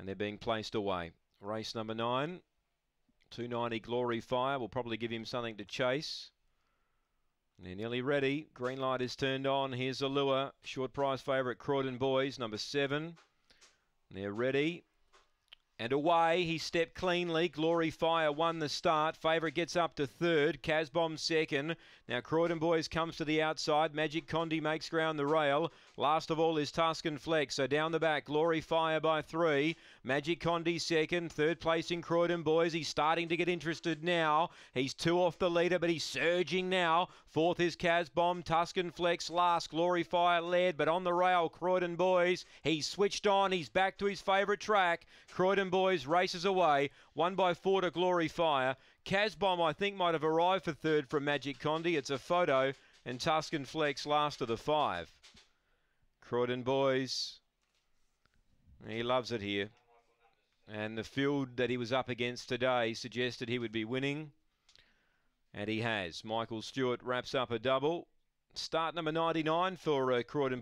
and they're being placed away. Race number nine, 290 Glory Fire will probably give him something to chase. They're nearly ready. Green light is turned on. Here's Allure. Short price favourite Croydon Boys, number seven. They're ready. And away, he stepped cleanly. Glory Fire won the start. Favourite gets up to third. Casbomb second. Now Croydon Boys comes to the outside. Magic Condi makes ground the rail. Last of all is Tuscan Flex. So down the back, Glory Fire by three. Magic Condi second. Third place in Croydon Boys. He's starting to get interested now. He's two off the leader, but he's surging now. Fourth is Casbomb. Tuscan Flex last. Glory Fire led, but on the rail, Croydon Boys. He's switched on. He's back to his favourite track. Croydon Boys races away, one by four to Glory Fire. Casbomb, I think, might have arrived for third from Magic Condi. It's a photo, and Tuscan Flex last of the five. Croydon Boys, he loves it here. And the field that he was up against today suggested he would be winning. And he has. Michael Stewart wraps up a double. Start number 99 for uh, Croydon